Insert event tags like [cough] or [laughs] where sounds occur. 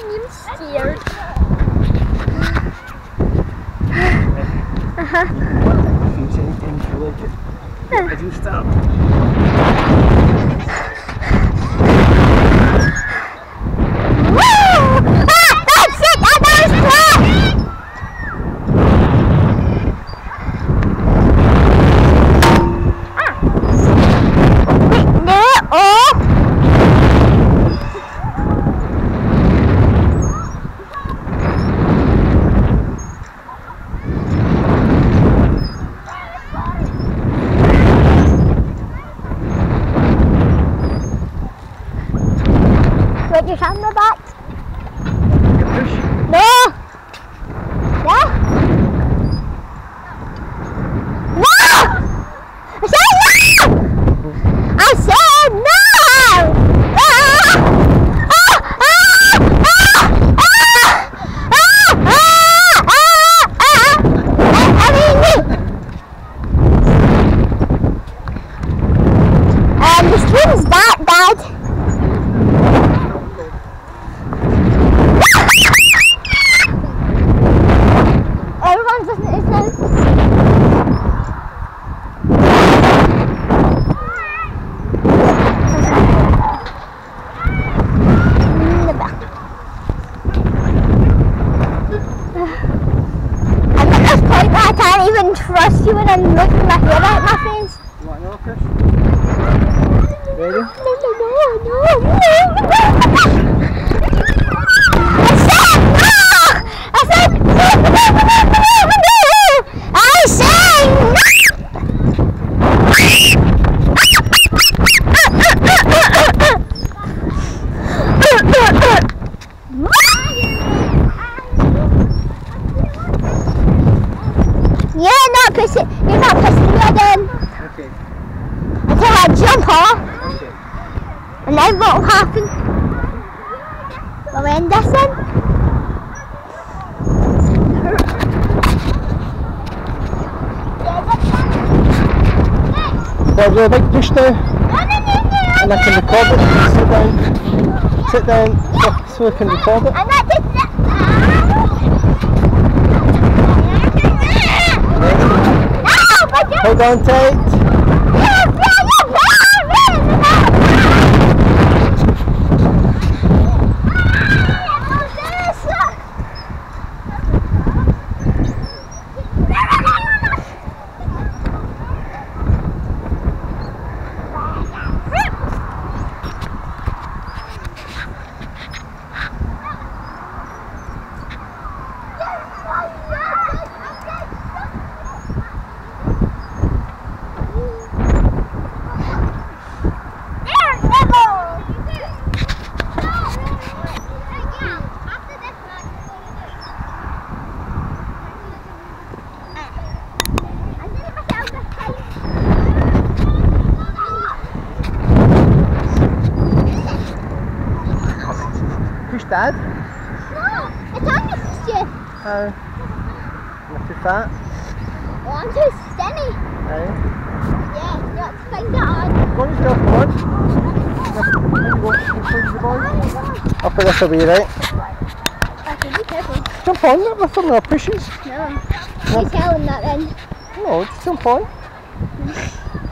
I'm scared. Uh-huh. If you anything to like it, if you stop. you can back. Trust you when I'm looking my hair out my face. You want push? Ready? No, no, no, no, no. I said no! I said no, no, no, no, no, no. I said no! You're not pissing. You're not pissing me again Okay. until I jump off. Okay. And then what will happen? We'll end this. Well, do a big push now, and I can record it. Sit down. Sit down so, so I can record it. I'm not just No, but you Hold on tight. finished, Dad? No, it's only finished you. Oh. Not too fat? Oh, I'm too skinny. Hey? Yeah, you have to find that on. Go on yourself, come on. I think this will be right. Be careful. jump on, look, nothing no pushes. No. no. You tell him that then. No, just jump on. [laughs]